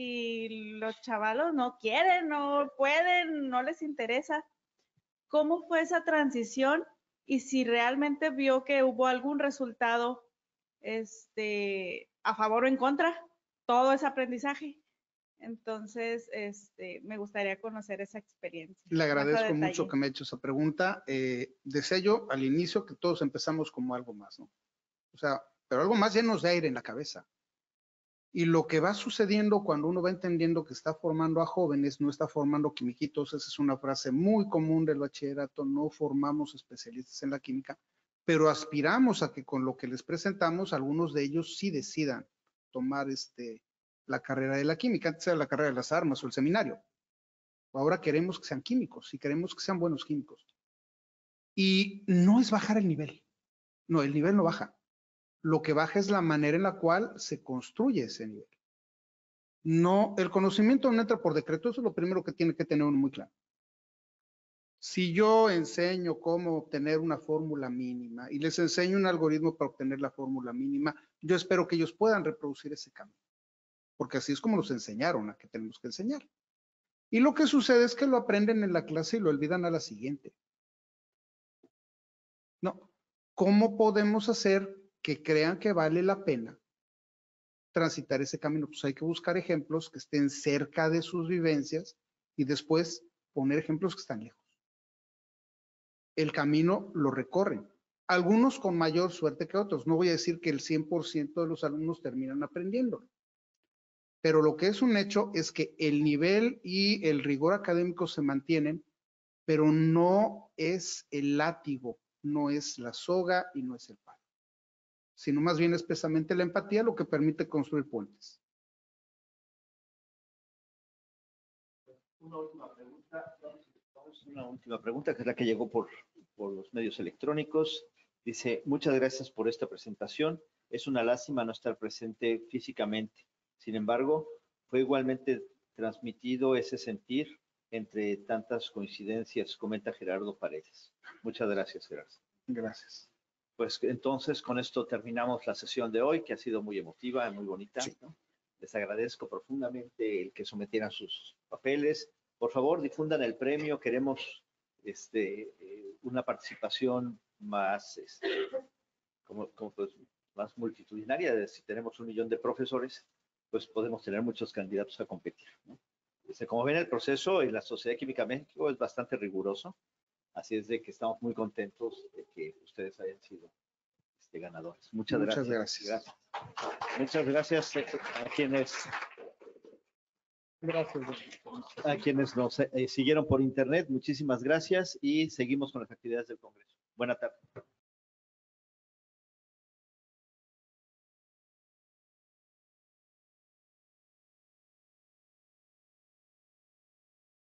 Y los chavalos no quieren, no pueden, no les interesa. ¿Cómo fue esa transición? Y si realmente vio que hubo algún resultado este, a favor o en contra, todo ese aprendizaje. Entonces, este, me gustaría conocer esa experiencia. Le agradezco mucho que me ha hecho esa pregunta. Eh, decía yo al inicio que todos empezamos como algo más, ¿no? O sea, pero algo más llenos de aire en la cabeza. Y lo que va sucediendo cuando uno va entendiendo que está formando a jóvenes, no está formando quimiquitos, esa es una frase muy común del bachillerato, no formamos especialistas en la química, pero aspiramos a que con lo que les presentamos, algunos de ellos sí decidan tomar este, la carrera de la química, antes era la carrera de las armas o el seminario. Ahora queremos que sean químicos y queremos que sean buenos químicos. Y no es bajar el nivel. No, el nivel no baja. Lo que baja es la manera en la cual se construye ese nivel. No, el conocimiento no entra por decreto, eso es lo primero que tiene que tener uno muy claro. Si yo enseño cómo obtener una fórmula mínima y les enseño un algoritmo para obtener la fórmula mínima, yo espero que ellos puedan reproducir ese cambio, porque así es como nos enseñaron a que tenemos que enseñar. Y lo que sucede es que lo aprenden en la clase y lo olvidan a la siguiente. No, ¿cómo podemos hacer que crean que vale la pena transitar ese camino? Pues hay que buscar ejemplos que estén cerca de sus vivencias y después poner ejemplos que están lejos. El camino lo recorren. Algunos con mayor suerte que otros. No voy a decir que el 100% de los alumnos terminan aprendiendo. Pero lo que es un hecho es que el nivel y el rigor académico se mantienen, pero no es el látigo, no es la soga y no es el palo, sino más bien es precisamente la empatía lo que permite construir puentes. Una última pregunta. Vamos a Una última pregunta, que es la que llegó por, por los medios electrónicos. Dice, muchas gracias por esta presentación. Es una lástima no estar presente físicamente. Sin embargo, fue igualmente transmitido ese sentir entre tantas coincidencias, comenta Gerardo Paredes. Muchas gracias, Gerardo. Gracias. Pues entonces con esto terminamos la sesión de hoy, que ha sido muy emotiva y muy bonita. Sí. ¿no? Les agradezco profundamente el que sometieran sus papeles. Por favor, difundan el premio. Queremos este, eh, una participación más, este, como, como, pues, más multitudinaria. Si tenemos un millón de profesores, pues podemos tener muchos candidatos a competir. ¿no? Este, como ven, el proceso en la Sociedad Química México es bastante riguroso. Así es de que estamos muy contentos de que ustedes hayan sido este, ganadores. Muchas, Muchas gracias. gracias. Muchas gracias eh, a quienes, Gracias. a quienes nos eh, siguieron por internet. Muchísimas gracias y seguimos con las actividades del Congreso. Buena tarde.